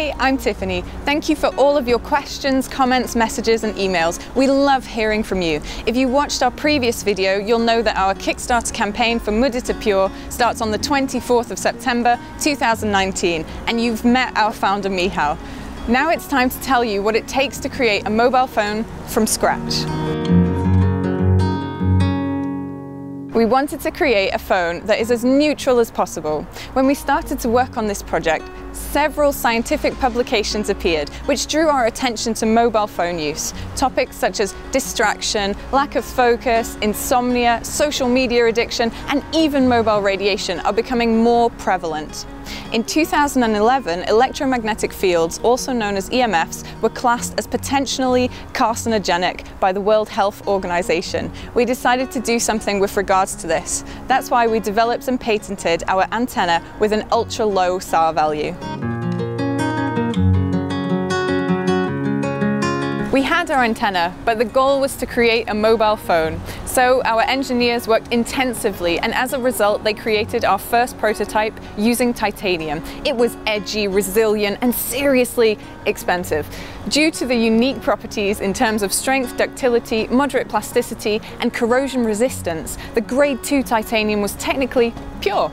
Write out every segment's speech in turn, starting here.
Hey, I'm Tiffany. Thank you for all of your questions, comments, messages and emails. We love hearing from you. If you watched our previous video, you'll know that our Kickstarter campaign for Mudita Pure starts on the 24th of September 2019 and you've met our founder Michał. Now it's time to tell you what it takes to create a mobile phone from scratch. We wanted to create a phone that is as neutral as possible. When we started to work on this project, several scientific publications appeared which drew our attention to mobile phone use. Topics such as distraction, lack of focus, insomnia, social media addiction, and even mobile radiation are becoming more prevalent. In 2011, electromagnetic fields, also known as EMFs, were classed as potentially carcinogenic by the World Health Organization. We decided to do something with regards to this. That's why we developed and patented our antenna with an ultra-low SAR value. We had our antenna, but the goal was to create a mobile phone. So our engineers worked intensively and as a result they created our first prototype using titanium. It was edgy, resilient and seriously expensive. Due to the unique properties in terms of strength, ductility, moderate plasticity and corrosion resistance, the grade 2 titanium was technically pure.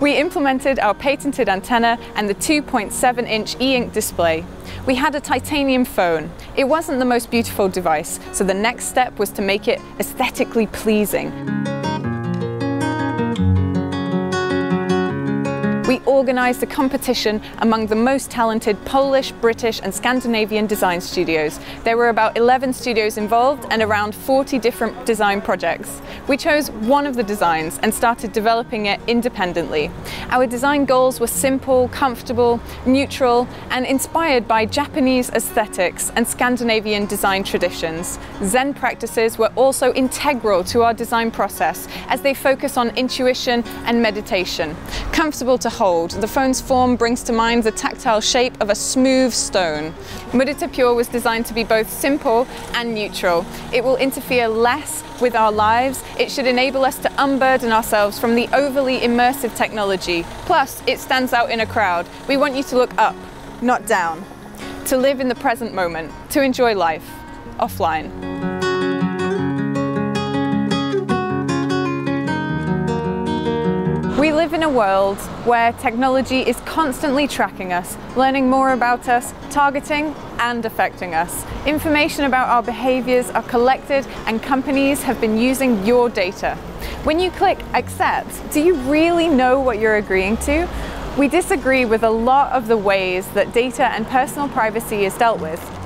We implemented our patented antenna and the 2.7 inch e-ink display. We had a titanium phone. It wasn't the most beautiful device, so the next step was to make it aesthetically pleasing. We organised a competition among the most talented Polish, British and Scandinavian design studios. There were about 11 studios involved and around 40 different design projects. We chose one of the designs and started developing it independently. Our design goals were simple, comfortable, neutral and inspired by Japanese aesthetics and Scandinavian design traditions. Zen practices were also integral to our design process as they focus on intuition and meditation. Comfortable to the phone's form brings to mind the tactile shape of a smooth stone. Mudita Pure was designed to be both simple and neutral. It will interfere less with our lives. It should enable us to unburden ourselves from the overly immersive technology. Plus, it stands out in a crowd. We want you to look up, not down. To live in the present moment, to enjoy life, offline. We live in a world where technology is constantly tracking us, learning more about us, targeting and affecting us. Information about our behaviours are collected and companies have been using your data. When you click accept, do you really know what you're agreeing to? We disagree with a lot of the ways that data and personal privacy is dealt with.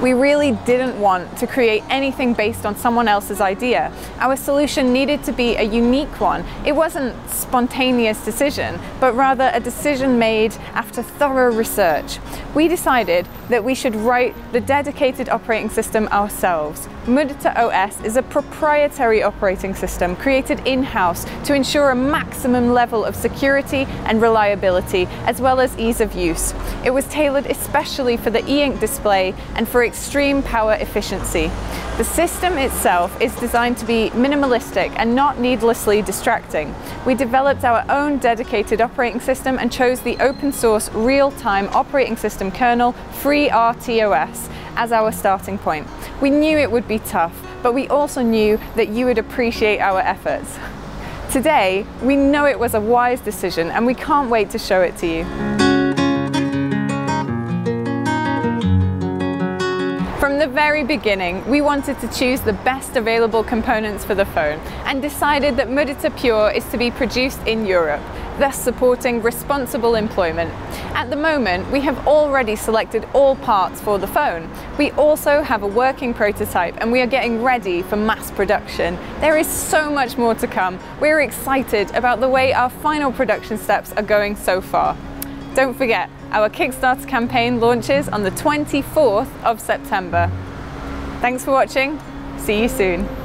We really didn't want to create anything based on someone else's idea. Our solution needed to be a unique one. It wasn't a spontaneous decision, but rather a decision made after thorough research. We decided that we should write the dedicated operating system ourselves. Mudita OS is a proprietary operating system created in-house to ensure a maximum level of security and reliability, as well as ease of use. It was tailored especially for the e-ink display and for extreme power efficiency. The system itself is designed to be minimalistic and not needlessly distracting. We developed our own dedicated operating system and chose the open source real-time operating system kernel FreeRTOS as our starting point. We knew it would be tough, but we also knew that you would appreciate our efforts. Today, we know it was a wise decision and we can't wait to show it to you. Very beginning, we wanted to choose the best available components for the phone and decided that Mudita Pure is to be produced in Europe, thus supporting responsible employment. At the moment, we have already selected all parts for the phone. We also have a working prototype and we are getting ready for mass production. There is so much more to come. We're excited about the way our final production steps are going so far. Don't forget, our Kickstarter campaign launches on the 24th of September. Thanks for watching. See you soon.